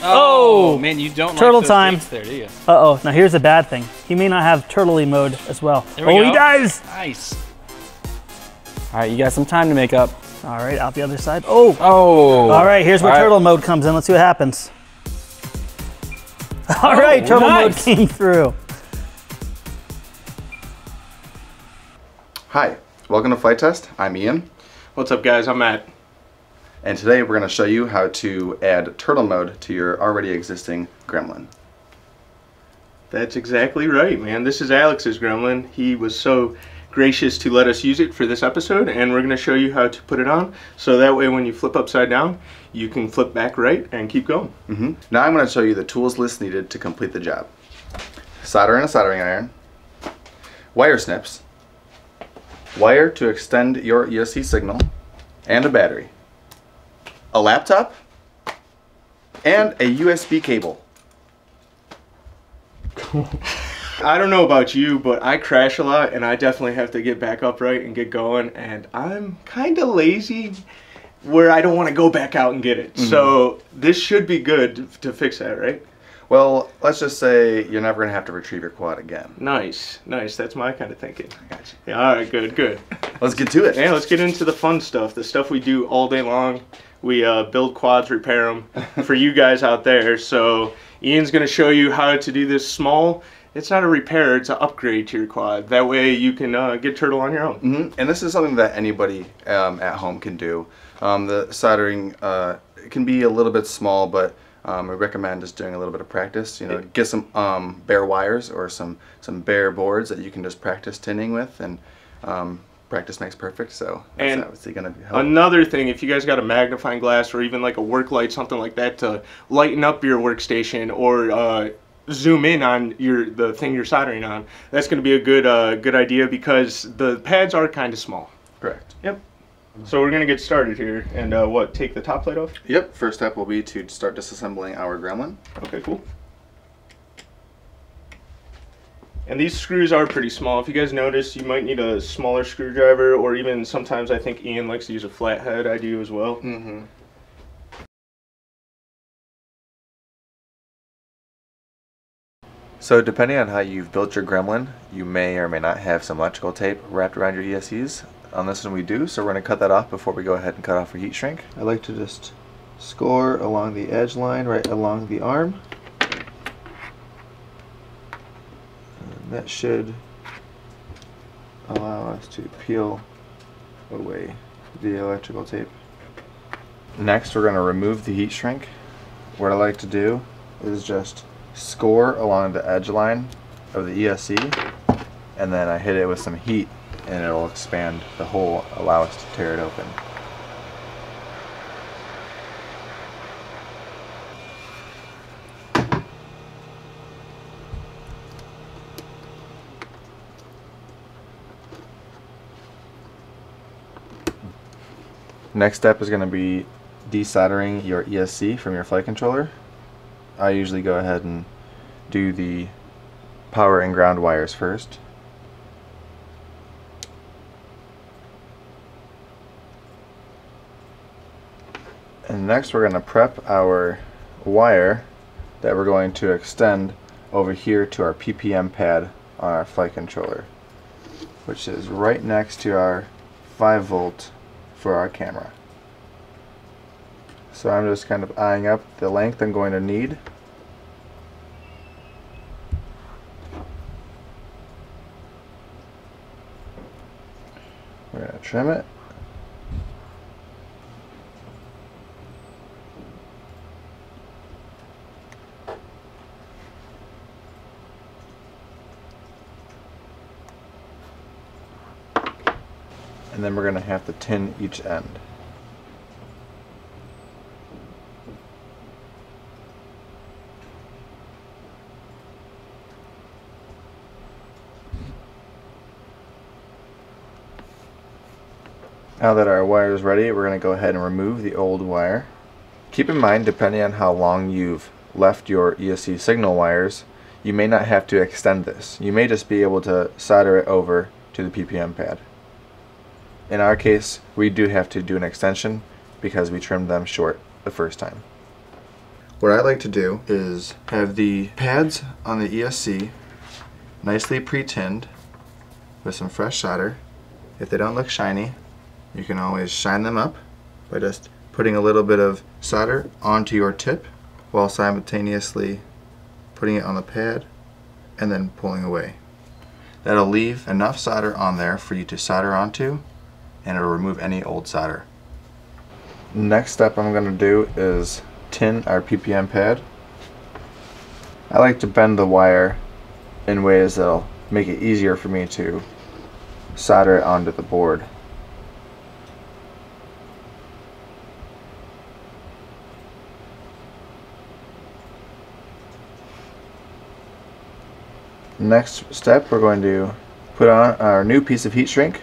Oh, oh, man, you don't Turtle like those time. there, do you? Uh-oh. Now here's a bad thing. He may not have turtley mode as well. There we oh, go. he dies. Nice. All right, you got some time to make up. All right, out the other side. Oh! Oh. All right, here's where All right. turtle mode comes in. Let's see what happens. All oh, right, turtle mode nice. came through. Hi, welcome to Flite Test. I'm Ian, What's up, guys? I'm Matt. And today we're going to show you how to add turtle mode to your already existing Gremlin. That's exactly right, man. This is Alex's gremlin. He was so gracious to let us use it for this episode, and we're going to show you how to put it on. So that way, when you flip upside down, you can flip back right and keep going. hmm Now I'm going to show you the tools list needed to complete the job. Solder and a soldering iron, wire snips, wire to extend your ESC signal, and a battery, a laptop, and a USB cable. I don't know about you, but I crash a lot, and I definitely have to get back upright and get going. And I'm kind of lazy, where I don't want to go back out and get it. Mm-hmm. So this should be good to, to fix that, right? Well, let's just say you're never going to have to retrieve your quad again. Nice, nice. That's my kind of thinking. Gotcha. Yeah, all right, good, good. Let's get to it. Yeah, let's get into the fun stuff. The stuff we do all day long. We uh, build quads, repair them for you guys out there. So Ian's going to show you how to do this small. It's not a repair; it's an upgrade to your quad. That way you can uh, get turtle on your own. hmm And this is something that anybody um, at home can do. Um, the soldering uh, can be a little bit small, but um, we recommend just doing a little bit of practice. You know, get some um, bare wires or some some bare boards that you can just practice tinning with, and um, practice makes perfect. So that's And obviously going to help. Another thing, if you guys got a magnifying glass or even like a work light, something like that, to lighten up your workstation or uh, zoom in on your the thing you're soldering on, that's going to be a good uh, good idea because the pads are kind of small. Correct. Yep. So we're gonna get started here, and uh, what? Take the top plate off. Yep. First step will be to start disassembling our gremlin. Okay, cool. And these screws are pretty small. If you guys notice, you might need a smaller screwdriver, or even sometimes I think Ian likes to use a flathead. I do as well. Mm-hmm. So depending on how you've built your gremlin, you may or may not have some electrical tape wrapped around your ESCs. On this one we do, so we're going to cut that off before we go ahead and cut off our heat shrink. I like to just score along the edge line, right along the arm. That should allow us to peel away the electrical tape. Next, we're going to remove the heat shrink. What I like to do is just score along the edge line of the ESC, and then I hit it with some heat, and it'll expand the hole, allow us to tear it open. Next step is going to be desoldering your ESC from your flight controller. I usually go ahead and do the power and ground wires first. And next we're going to prep our wire that we're going to extend over here to our PPM pad on our flight controller, which is right next to our 5 volt for our camera. So I'm just kind of eyeing up the length I'm going to need. We're going to trim it. Then we're going to have to tin each end. Now that our wire is ready, we're going to go ahead and remove the old wire. Keep in mind, depending on how long you've left your ESC signal wires, you may not have to extend this. You may just be able to solder it over to the PPM pad. In our case, we do have to do an extension because we trimmed them short the first time. what I like to do is have the pads on the ESC nicely pre-tinned with some fresh solder. If they don't look shiny, you can always shine them up by just putting a little bit of solder onto your tip while simultaneously putting it on the pad and then pulling away. That'll leave enough solder on there for you to solder onto and it'll remove any old solder. Next step I'm going to do is tin our PPM pad. I like to bend the wire in ways that'll make it easier for me to solder it onto the board. Next step we're going to put on our new piece of heat shrink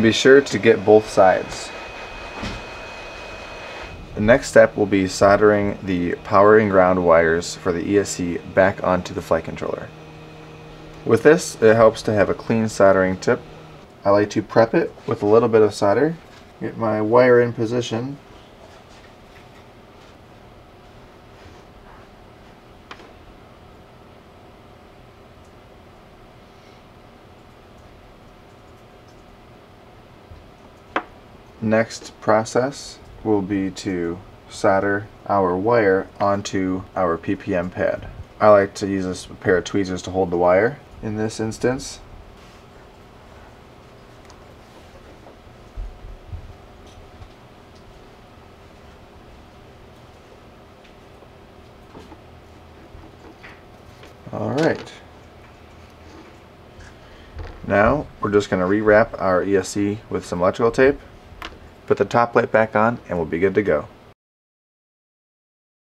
and be sure to get both sides. The next step will be soldering the power and ground wires for the ESC back onto the flight controller. With this, it helps to have a clean soldering tip. I like to prep it with a little bit of solder, get my wire in position, Next process will be to solder our wire onto our PPM pad. I like to use a pair of tweezers to hold the wire in this instance. Alright. Now we're just going to rewrap our ESC with some electrical tape Put the top plate back on and we'll be good to go.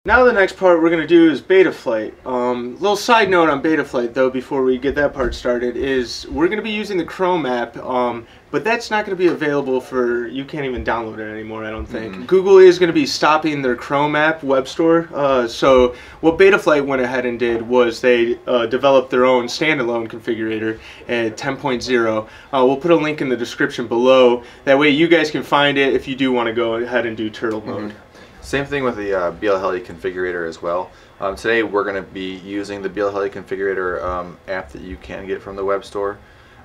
Now the next part we're going to do is Betaflight. Um, little side note on Betaflight though before we get that part started is we're going to be using the Chrome app um, but that's not going to be available for, you can't even download it anymore I don't think. Mm -hmm. Google is going to be stopping their Chrome app web store. Uh, so what Betaflight went ahead and did was they uh, developed their own standalone configurator at 10.0. Uh, we'll put a link in the description below. That way you guys can find it if you do want to go ahead and do turtle mode. Mm -hmm. Same thing with the uh, BLHeli configurator as well. Um, today we're going to be using the BLHeli configurator um, app that you can get from the web store.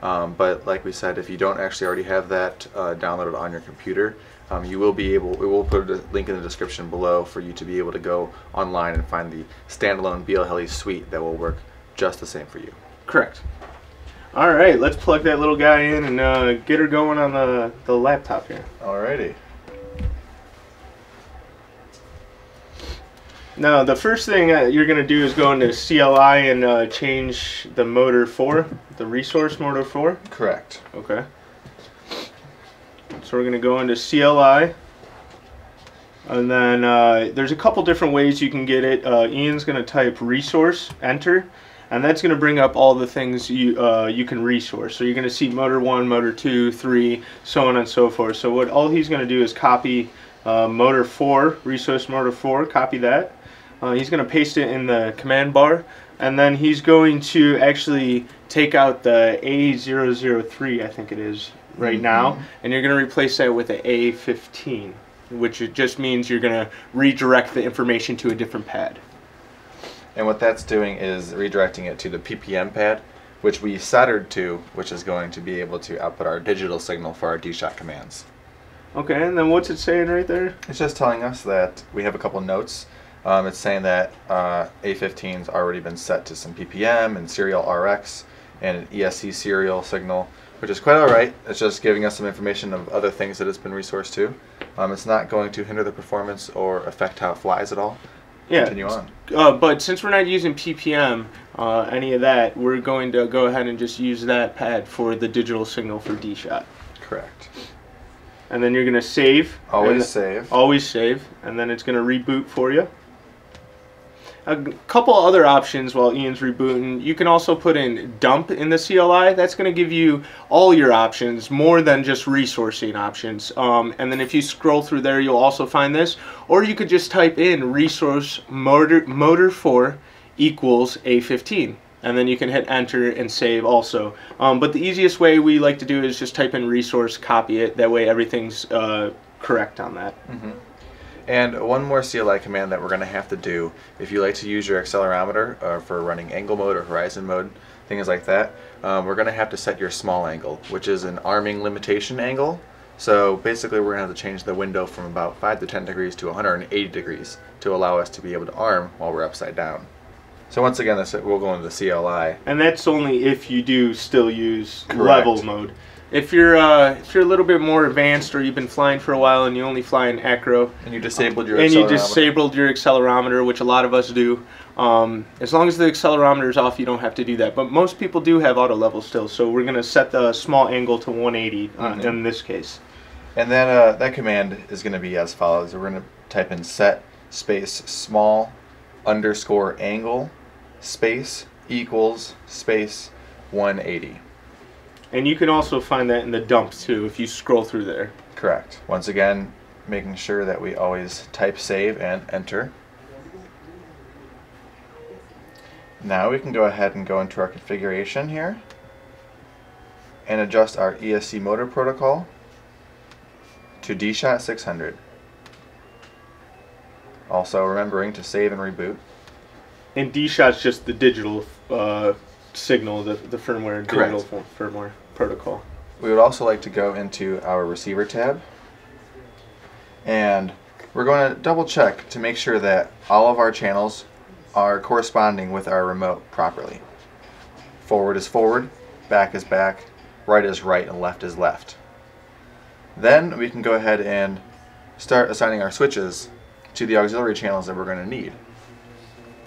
Um, but like we said, if you don't actually already have that uh, downloaded on your computer, um, you will be able, we will put a link in the description below for you to be able to go online and find the standalone BLHeli suite that will work just the same for you. Correct. All right, let's plug that little guy in and uh, get her going on the, the laptop here. Alrighty. Now, the first thing you're going to do is go into CLI and uh, change the motor 4, the resource motor 4? Correct. Okay. So we're going to go into CLI. And then uh, there's a couple different ways you can get it. Uh, Ian's going to type resource, enter, and that's going to bring up all the things you uh, you can resource. So you're going to see motor 1, motor 2, 3, so on and so forth. So what all he's going to do is copy uh, motor 4, resource motor 4, copy that uh, he's going to paste it in the command bar and then he's going to actually take out the A003 I think it is right mm -hmm. now and you're going to replace that with the A15 which just means you're going to redirect the information to a different pad. And what that's doing is redirecting it to the PPM pad which we soldered to which is going to be able to output our digital signal for our D-Shot commands. Okay, and then what's it saying right there? It's just telling us that we have a couple notes um, it's saying that uh, A15's already been set to some PPM and serial RX and an ESC serial signal, which is quite alright. It's just giving us some information of other things that it's been resourced to. Um, it's not going to hinder the performance or affect how it flies at all. Yeah. Continue on. Uh, but since we're not using PPM, uh, any of that, we're going to go ahead and just use that pad for the digital signal for D-Shot. Correct. And then you're going to save. Always save. Always save. And then it's going to reboot for you. A couple other options while Ian's rebooting. You can also put in dump in the CLI. That's going to give you all your options, more than just resourcing options. Um, and then if you scroll through there, you'll also find this. Or you could just type in resource motor, motor 4 equals A15 and then you can hit enter and save also. Um, but the easiest way we like to do is just type in resource, copy it. That way everything's uh, correct on that. And one more CLI command that we're going to have to do if you like to use your accelerometer uh, for running angle mode or horizon mode, things like that, um, we're going to have to set your small angle, which is an arming limitation angle. So basically we're going to have to change the window from about 5 to 10 degrees to 180 degrees to allow us to be able to arm while we're upside down. So once again, this, we'll go into the CLI. And that's only if you do still use Correct. level mode. If you're uh, if you're a little bit more advanced or you've been flying for a while and you only fly in acro And you disabled your and you accelerometer. disabled your accelerometer, which a lot of us do, um, as long as the accelerometer is off, you don't have to do that. But most people do have auto level still, so we're gonna set the small angle to 180 uh, Mhm. in this case. And then uh, that command is going to be as follows. We're going to type in set space small underscore angle space equals space 180. And you can also find that in the dump too if you scroll through there. Correct. Once again, making sure that we always type save and enter. Now we can go ahead and go into our configuration here and adjust our ESC motor protocol to DSHOT 600. Also remembering to save and reboot. And D shot's just the digital uh, signal, the, the firmware digital fir- firmware protocol. We would also like to go into our receiver tab and we're going to double check to make sure that all of our channels are corresponding with our remote properly. Forward is forward, back is back, right is right, and left is left. Then we can go ahead and start assigning our switches to the auxiliary channels that we're going to need.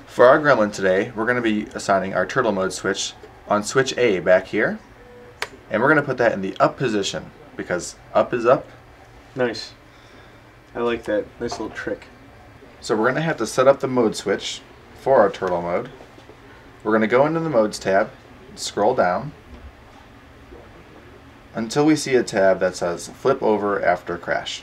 For our gremlin today, we're going to be assigning our turtle mode switch on switch A back here. And we're going to put that in the up position because up is up. Nice. I like that. Nice little trick. So we're going to have to set up the mode switch for our turtle mode. We're going to go into the modes tab, scroll down until we see a tab that says flip over after crash.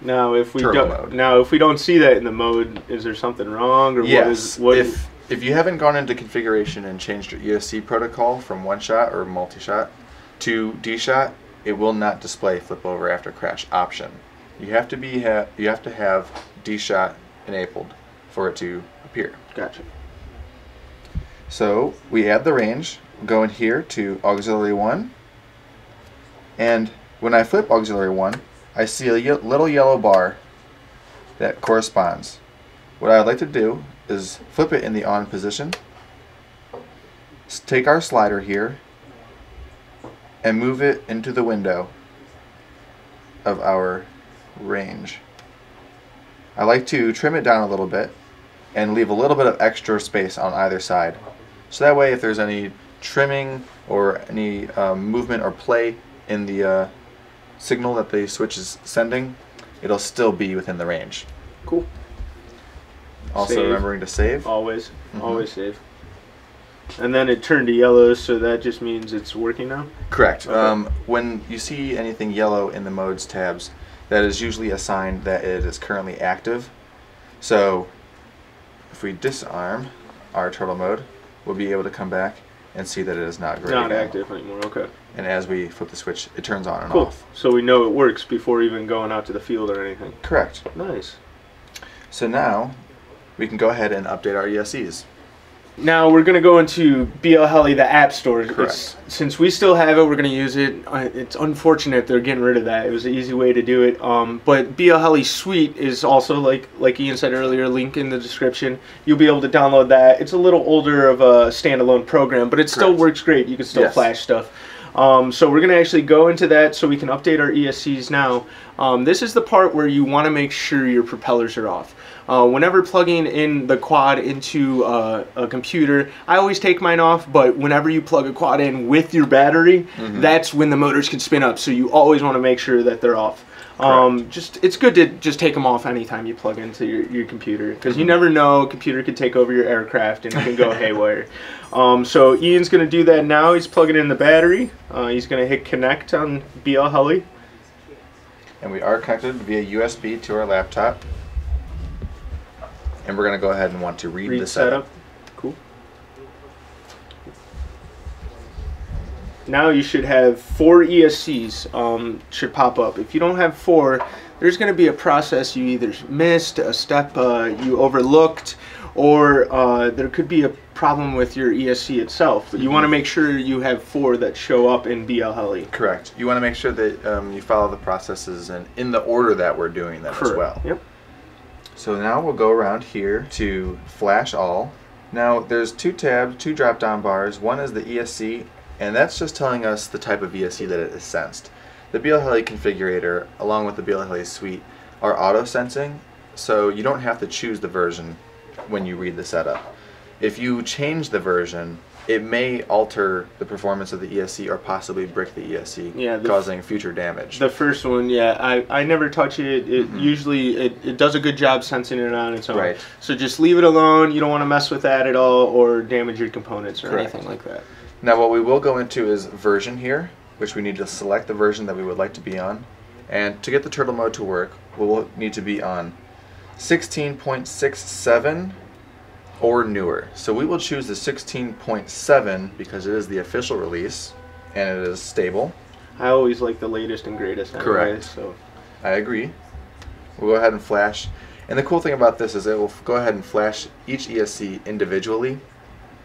Now, if we Turtle don't, mode. now if we don't see that in the mode, is there something wrong, or what Yes, is what? if if you haven't gone into configuration and changed your ESC protocol from one shot or multi shot to D shot, it will not display flip over after crash option. You have to be ha- you have to have D shot enabled for it to appear. gotcha. So we add the range, go in here to auxiliary 1, and when I flip auxiliary 1, I see a little yellow bar that corresponds. What I'd like to do is flip it in the on position, take our slider here, and move it into the window of our range. I like to trim it down a little bit and leave a little bit of extra space on either side. So that way, if there's any trimming or any um, movement or play in the uh, signal that the switch is sending, it'll still be within the range. Cool. Also, Save. remembering to save. Always, Mhm. always save. And then it turned to yellow, so that just means it's working now. Correct. Okay. Um, when you see anything yellow in the modes tabs, that is usually a sign that it is currently active. So, if we disarm our turtle mode, we'll be able to come back and see that it is not not active anymore. Okay. And as we flip the switch, it turns on and Cool. off. So we know it works before even going out to the field or anything. Correct. Nice. So now we can go ahead and update our ESCs. Now we're gonna go into BL Heli, the app store. It's- Correct. since we still have it, we're gonna use it. Uh, It's unfortunate they're getting rid of that. It was an easy way to do it. Um, but BL Heli Suite is also like like Ian said earlier. Link in the description. You'll be able to download that. It's a little older of a standalone program, but it still works great. You can still Yes. flash stuff. Um, so we're gonna actually go into that so we can update our ESCs now. Um, this is the part where you want to make sure your propellers are off. Uh, whenever plugging in the quad into uh, a computer, I always take mine off. But whenever you plug a quad in with your battery, that's when the motors can spin up. So you always want to make sure that they're off. Um, just it's good to just take them off anytime you plug into your, your computer because you never know a computer could take over your aircraft and it can go haywire. Um, so Ian's gonna do that now. He's plugging in the battery. Uh, he's gonna hit connect on BL Heli. And we are connected via USB to our laptop. And we're going to go ahead and want to read, Read the setup. setup. Cool. Now you should have four ESCs um, should pop up. If you don't have four, there's going to be a process you either missed, a step uh, you overlooked, or uh, there could be a problem with your ESC itself. You want to make sure you have four that show up in BL Heli. Correct. You want to make sure that um, you follow the processes and in the order that we're doing them as well. Yep. So now we'll go around here to flash all. Now there's two tabs, two drop down bars. One is the ESC, and that's just telling us the type of ESC that it is sensed. The BL Heli configurator, along with the BL Heli suite, are auto sensing, so you don't have to choose the version when you read the setup. If you change the version, it may alter the performance of the ESC or possibly brick the ESC, Yeah, the- causing future damage. The first one, yeah, I, I never touch it. It mm-hmm. usually it, it does a good job sensing it on its own. Right. So just leave it alone. You don't want to mess with that at all or damage your components or Correct. anything like that. Now what we will go into is version here, which we need to select the version that we would like to be on. And to get the turtle mode to work, we will need to be on 16.67 or newer. So we will choose the 16.7 because it is the official release and it is stable. I always like the latest and greatest. Anyway, Correct. So I agree. We'll go ahead and flash. And the cool thing about this is it will go ahead and flash each ESC individually.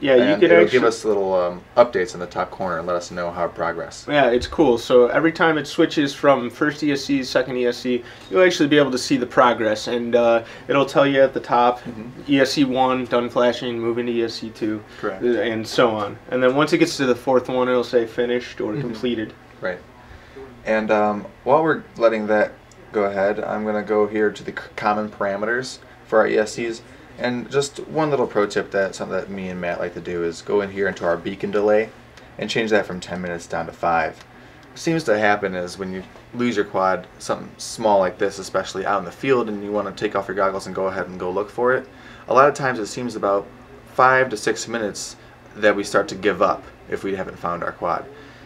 Yeah, you and could it'll actually. give us little um, updates in the top corner and let us know how it progress. yeah, it's cool. So every time it switches from first ESC to second ESC, you'll actually be able to see the progress, and uh, it'll tell you at the top, ESC one done flashing, moving to ESC two, Correct. and so on. And then once it gets to the fourth one, it'll say finished or Mm-hmm. completed. Right. And um, while we're letting that go ahead, I'm going to go here to the c- common parameters for our ESCs. And just one little pro tip that something that me and Matt like to do is go in here into our beacon delay and change that from 10 minutes down to 5. What seems to happen is when you lose your quad, something small like this, especially out in the field, and you want to take off your goggles and go ahead and go look for it, a lot of times it seems about 5 to 6 minutes that we start to give up if we haven't found our quad.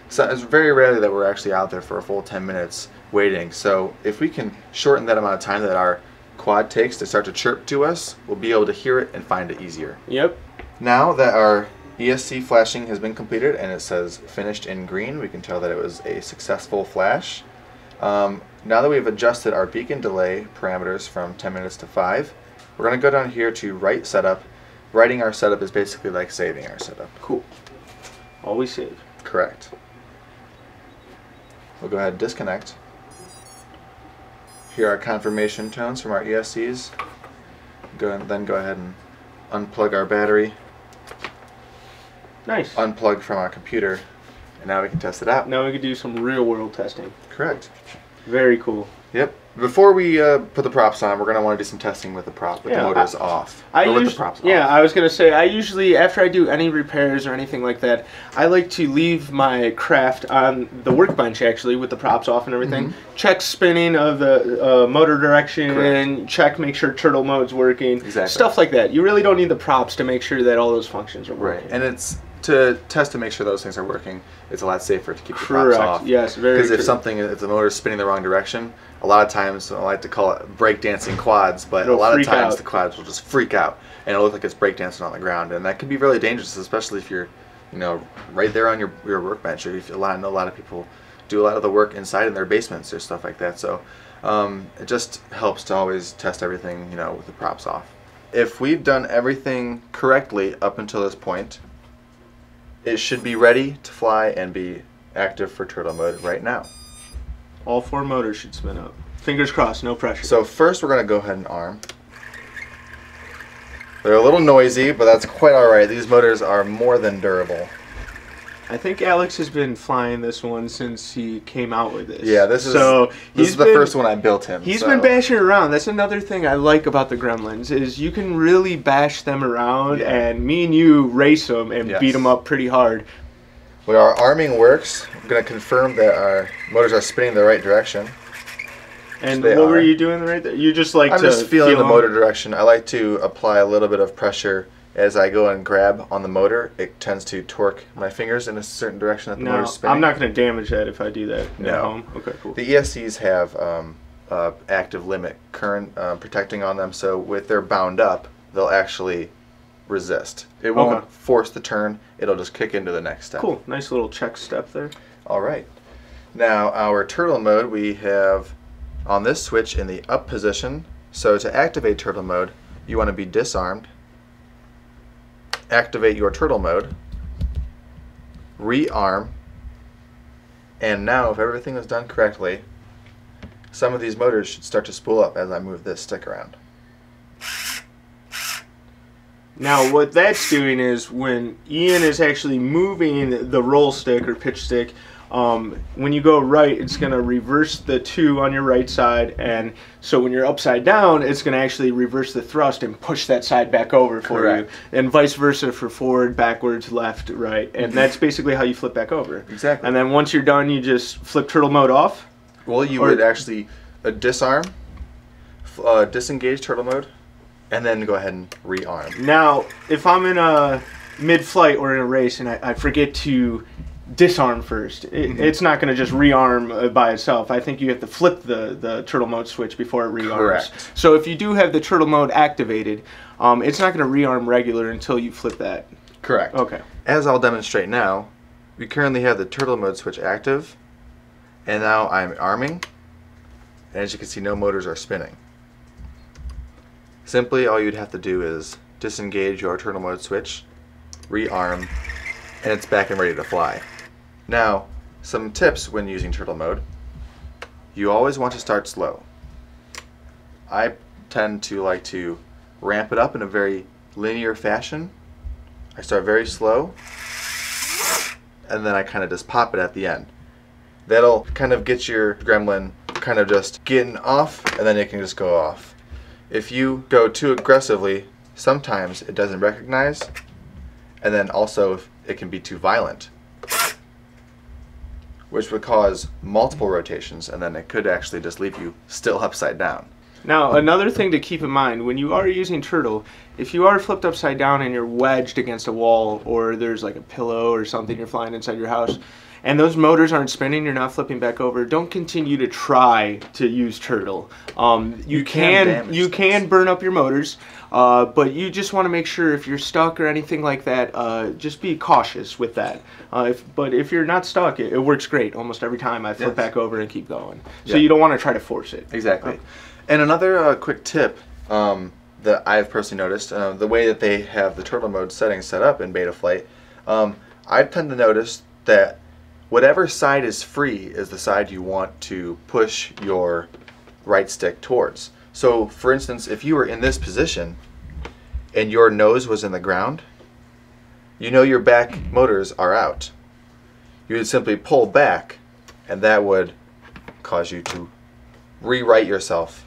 So it's very rarely that we're actually out there for a full 10 minutes waiting. So if we can shorten that amount of time that our quad takes to start to chirp to us, we'll be able to hear it and find it easier. Yep. Now that our ESC flashing has been completed and it says finished in green, we can tell that it was a successful flash. Um, now that we've adjusted our beacon delay parameters from 10 minutes to 5, we're going to go down here to write setup. Writing our setup is basically like saving our setup. Cool. Always save. Correct. We'll go ahead and disconnect. Here are confirmation tones from our ESCs. Go and then go ahead and unplug our battery, Nice. unplug from our computer, and now we can test it out. now we can do some real world testing. Correct. Very cool. Yep. Before we uh, put the props on, we're going to want to do some testing with the prop, with Yeah, the motors I- off. I or with us- the props yeah, off. I was gonna say I usually after I do any repairs or anything like that, I like to leave my craft on the workbench actually with the props off and everything. Check spinning of the uh, motor direction Mm-hmm. Correct. and check make sure turtle mode's working. Exactly. Stuff like that. You really don't need the props to make sure that all those functions are working. Right. And it's to test to make sure those things are working. It's a lot safer to keep the Correct. props off. Yes, very Because if true. something, if the motor's spinning the wrong direction, a lot of times I like to call it breakdancing quads, but It'll a lot of times out. the quads will just freak out and it'll look like it's breakdancing on the ground, and that can be really dangerous, especially if you're, you know, right there on your your workbench. Or if a lot, I know a lot of people do a lot of the work inside in their basements or stuff like that. So um, it just helps to always test everything, you know, with the props off. If we've done everything correctly up until this point, it should be ready to fly and be active for turtle mode right now. all four motors should spin up. Fingers crossed, no pressure. So first we're gonna go ahead and arm. They're a little noisy, but that's quite alright. These motors are more than durable. I think Alex has been flying this one since he came out with this. Yeah, this is so this he's is the been- first one I built him. He's so- been bashing around. That's another thing I like about the Gremlins is you can really bash them around, Yeah. and me and you race them and Yes. beat them up pretty hard. When our arming works, I'm gonna confirm that our motors are spinning the right direction. And what were you doing right there? You just like I'm to just feeling feel the motor direction. I like to apply a little bit of pressure as I go and grab on the motor. It tends to torque my fingers in a certain direction that the No, motor's spinning. I'm not going to damage that if I do that at No. home. Okay, cool. The ESCs have um, uh, active limit current uh, protecting on them, so with they're bound up, they'll actually resist. It won't Okay. force the turn. It'll just kick into the next step. Cool. Nice little check step there. All right. Now our turtle mode we have on this switch in the up position. So to activate turtle mode, you want to be disarmed. Activate your turtle mode. Rearm. And now if everything is done correctly, some of these motors should start to spool up as I move this stick around. Now, what that's doing is when Ian is actually moving the roll stick or pitch stick, um, when you go right, it's going to reverse the two on your right side. And so when you're upside down, it's going to actually reverse the thrust and push that side back over for Correct. you. And vice versa for forward, backwards, left, right. And that's basically how you flip back over. Exactly. And then once you're done, you just flip turtle mode off. Well, you would actually uh, disarm, uh, disengage turtle mode, and then go ahead and rearm. Now, if I'm in a mid-flight or in a race and I, I forget to disarm first, it, Mm-hmm. it's not going to just rearm uh, by itself. I think you have to flip the, the turtle mode switch before it rearms. Correct. So if you do have the turtle mode activated, um, it's not going to rearm regular until you flip that. Correct. Okay. As I'll demonstrate now, we currently have the turtle mode switch active, and now I'm arming, and as you can see, no motors are spinning. Simply, all you'd have to do is disengage your turtle mode switch, rearm, and it's back and ready to fly. Now, some tips when using turtle mode. You always want to start slow. I tend to like to ramp it up in a very linear fashion. I start very slow, and then I kind of just pop it at the end. That'll kind of get your gremlin kind of just getting off, and then it can just go off. If you go too aggressively, sometimes it doesn't recognize, and then also it can be too violent, which would cause multiple rotations, and then it could actually just leave you still upside down. Now, another thing to keep in mind when you are using turtle, if you are flipped upside down and you're wedged against a wall, or there's like a pillow or something you're flying inside your house, and those motors aren't spinning, you're not flipping back over. Don't continue to try to use turtle. Um, you, You can can, you things. can burn up your motors, uh, but you just want to make sure if you're stuck or anything like that, uh, just be cautious with that. Uh, if, but if you're not stuck, it, it works great almost every time. I flip Yes. back over and keep going. So Yeah. you don't want to try to force it. Exactly. And another uh, quick tip um, that I've personally noticed, uh, the way that they have the turtle mode settings set up in Betaflight, um, I tend to notice that whatever side is free is the side you want to push your right stick towards. So, for instance, if you were in this position and your nose was in the ground, you know your back motors are out. You would simply pull back, and that would cause you to rewrite yourself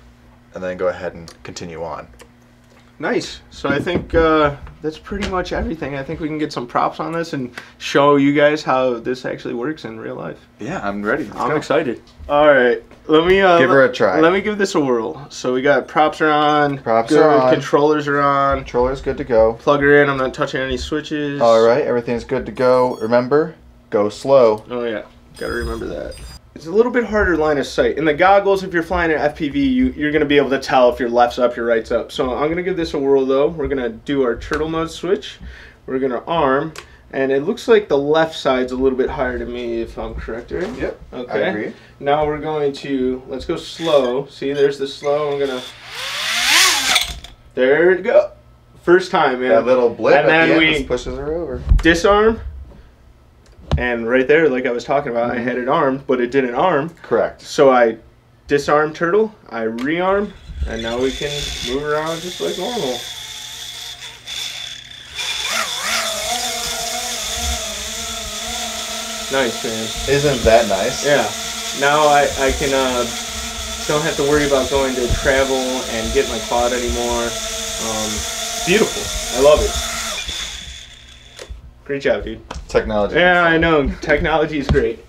and then go ahead and continue on. Nice. So I think uh, that's pretty much everything. I think we can get some props on this and show you guys how this actually works in real life. Yeah, I'm ready. Let's I'm go. excited. All right, let me uh, Give her a try. Let me give this a whirl. So we got props are on. Props good, are on. Controllers are on. Controller's good to go. Plug her in. I'm not touching any switches. All right, everything's good to go. Remember, go slow. Oh yeah, gotta remember that. It's a little bit harder line of sight. In the goggles, if you're flying an FPV, you, you're gonna be able to tell if your left's up, your right's up. So I'm gonna give this a whirl though. We're gonna do our turtle mode switch. We're gonna arm, and it looks like the left side's a little bit higher to me if I'm correct, right? Yep. Okay. I agree. Now we're going to let's go slow. See, there's the slow. I'm gonna. There it go. First time, man. That little blip And then the we- just pushes her over. disarm. And right there, like I was talking about, Mm-hmm. I had it armed, but it didn't arm. Correct. So I disarm turtle, I rearm, and now we can move around just like normal. Nice, man. Isn't that nice? Yeah. Now I, I can uh, don't have to worry about going to travel and get my quad anymore. Um, beautiful. I love it. Great job, dude. Technology. Yeah, I know. Technology is great.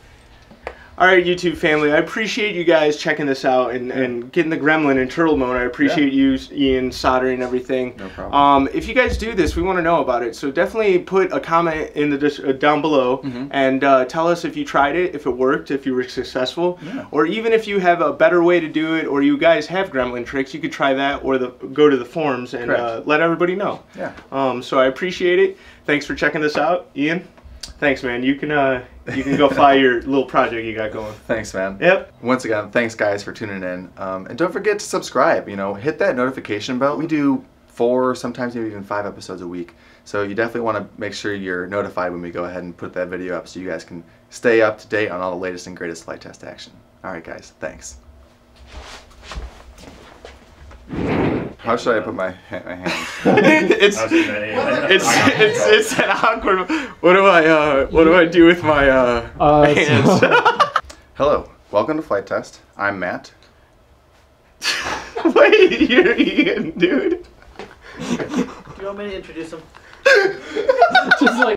All right, YouTube family, I appreciate you guys checking this out and, and getting the gremlin and turtle mode. I appreciate you, Ian, soldering everything. No problem. Um, if you guys do this, we want to know about it. So definitely put a comment in the uh, down below Mm-hmm. and uh, tell us if you tried it, if it worked, if you were successful, Yeah. or even if you have a better way to do it, or you guys have gremlin tricks, you could try that, or the go to the forums and uh, let everybody know. Yeah. Um, so I appreciate it. Thanks for checking this out, Ian. Thanks, man. You can uh, you can go fly your little project you got going. Thanks, man. Yep. Once again, thanks guys for tuning in. Um, and don't forget to subscribe. You know, hit that notification bell. We do four, sometimes maybe even five episodes a week. So you definitely want to make sure you're notified when we go ahead and put that video up so you guys can stay up to date on all the latest and greatest Flite Test action. All right, guys. Thanks. How should I put my, ha- my hand? it's it's it's it's an awkward. What do I uh what do I do with my uh, Uh, hands? Hello. Welcome to Flite Test. I'm Matt. Wait, you're Ian, dude. Do you want me to introduce him? just like